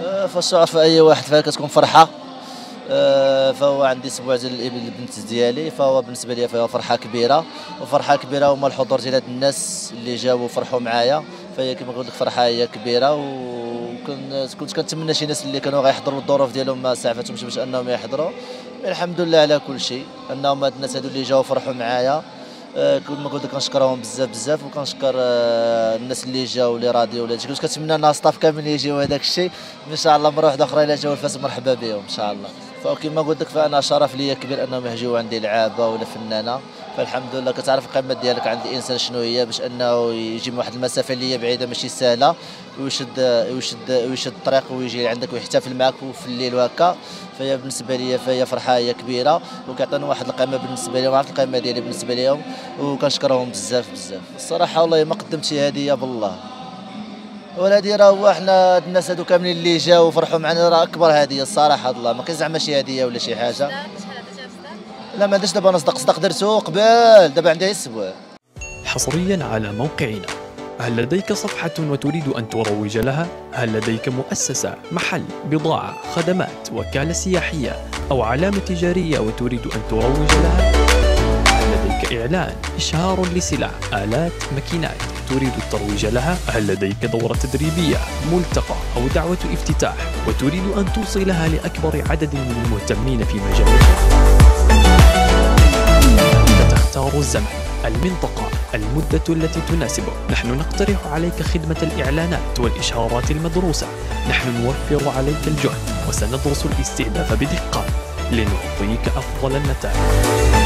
آه، فالشعور في أي واحد فيها كتكون فرحة. آه، فهو عندي أسبوع ديال الابن البنت ديالي. فهو بالنسبة لي فهو فرحة كبيرة. وفرحة كبيرة هما الحضور ديال هاد الناس اللي جاوا وفرحوا معايا. فهي كما قلت لك فرحة هي كبيرة. وكنت كنت كنتمنى شي ناس اللي كانوا غيحضروا الظروف ديالهم ما سعفتهمش باش أنهم يحضروا. الحمد لله على كل شيء. أنهم هاد الناس هادو اللي جاوا فرحوا معايا. كما قلت كنشكرهم بزاف بزاف وكنشكر آه، الناس اللي جاوا اللي راضيو ولا كنت كنتمنى أن ستاف كامل يجيو هذاك الشيء. إن شاء الله مرة واحدة أخرى إلا جاوا الفاس مرحبا بهم إن شاء الله. فكما قلت لك فأنا شرف لي كبير أنهم يجيو عندي لعابة ولا فنانة. فالحمد لله كتعرف القيمه ديالك عند الإنسان شنو هي باش أنه يجي من واحد المسافة اللي هي بعيدة ماشي سهلة ويشد ويشد ويشد الطريق ويجي عندك ويحتفل معك وفي الليل وهكا. فهي بالنسبة لي فهي فرحة هي كبيرة وكيعطينا واحد القيمه بالنسبة لي وعرفت القيمه ديالي بالنسبة لهم وكنشكرهم بزاف بزاف. الصراحة والله ما قدمت شي هديه بالله. ولا راه هو حنا الناس هادو كاملين اللي جاو وفرحوا معنا راه أكبر هديه الصراحة الله ما كاين زعما شي هديه ولا شي حاجة. لا ما عنديش دابا نصدق صدق درتو قبل دابا عندي أسبوع حصريا على موقعنا. هل لديك صفحة وتريد أن تروج لها؟ هل لديك مؤسسة، محل، بضاعة، خدمات، وكالة سياحية أو علامة تجارية وتريد أن تروج لها؟ إعلان، إشهار لسلع، آلات، ماكينات تريد الترويج لها؟ هل لديك دورة تدريبية، ملتقى أو دعوة افتتاح وتريد أن توصلها لأكبر عدد من المهتمين في مجالك؟ تختار الزمن المنطقة المدة التي تناسبك نحن نقترح عليك خدمة الإعلانات والإشهارات المدروسة نحن نوفر عليك الجهد وسندرس الاستهداف بدقة لنعطيك أفضل النتائج